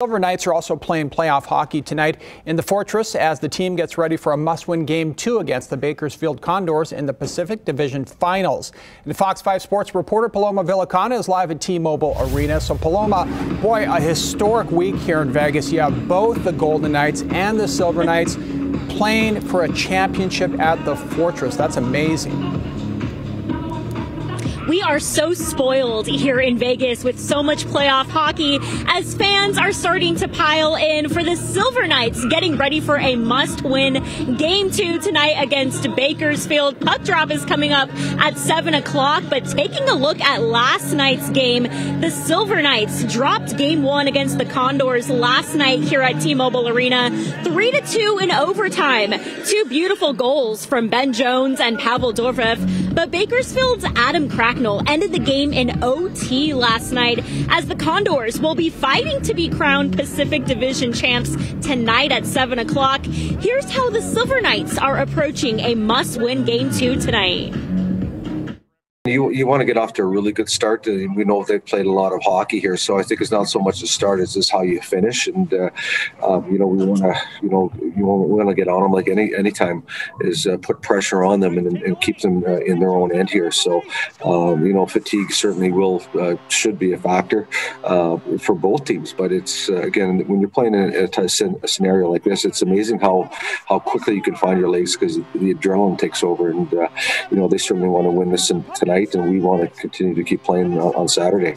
Silver Knights are also playing playoff hockey tonight in the Fortress as the team gets ready for a must-win game two against the Bakersfield Condors in the Pacific Division Finals. And Fox 5 Sports reporter Paloma Villicana is live at T-Mobile Arena. So Paloma, boy, a historic week here in Vegas. You have both the Golden Knights and the Silver Knights playing for a championship at the Fortress. That's amazing. We are so spoiled here in Vegas with so much playoff hockey as fans are starting to pile in for the Silver Knights getting ready for a must win game two tonight against Bakersfield. Puck drop is coming up at 7 o'clock, but taking a look at last night's game, the Silver Knights dropped game one against the Condors last night here at T-Mobile Arena, 3 to 2 in overtime. Two beautiful goals from Ben Jones and Pavel Dorofeyev, but Bakersfield's Adam Cracknell ended the game in OT last night as the Condors will be fighting to be crowned Pacific Division champs tonight at 7 o'clock. Here's how the Silver Knights are approaching a must win game two tonight. You, you want to get off to a really good start. We know they've played a lot of hockey here, so I think it's not so much the start as just how you finish. And uh, um, you know, we want to, you know, you want to get on them like any any time is uh, put pressure on them and, and keep them uh, in their own end here. So, um, you know, fatigue certainly will uh, should be a factor uh, for both teams. But it's uh, again when you're playing a, a, scenario like this, it's amazing how how quickly you can find your legs because the adrenaline takes over. And you know, they certainly want to win this tonight tonight, and we want to continue to keep playing on Saturday.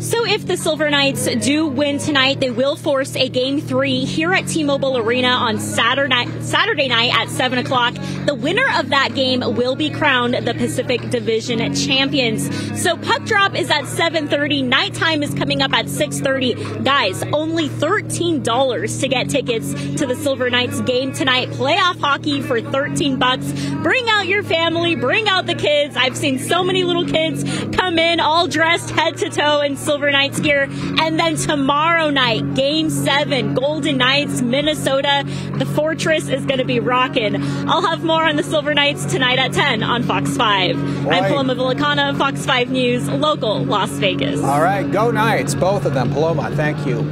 So if the Silver Knights do win tonight, they will force a game three here at T-Mobile Arena on Saturday, Saturday night at 7 o'clock. The winner of that game will be crowned the Pacific Division champions. So puck drop is at 7.30. Nighttime is coming up at 6.30. Guys, only $13 to get tickets to the Silver Knights game tonight. Playoff hockey for 13 bucks. Bring out your family, bring out the kids. I've seen so many little kids come in all dressed head to toe in Silver Knights gear. And then tomorrow night, game seven, Golden Knights, Minnesota. The Fortress is going to be rocking. I'll have more on the Silver Knights tonight at 10 on Fox 5. Right. I'm Paloma Villicana, Fox 5 News, local Las Vegas. All right, go Knights, both of them. Paloma, thank you.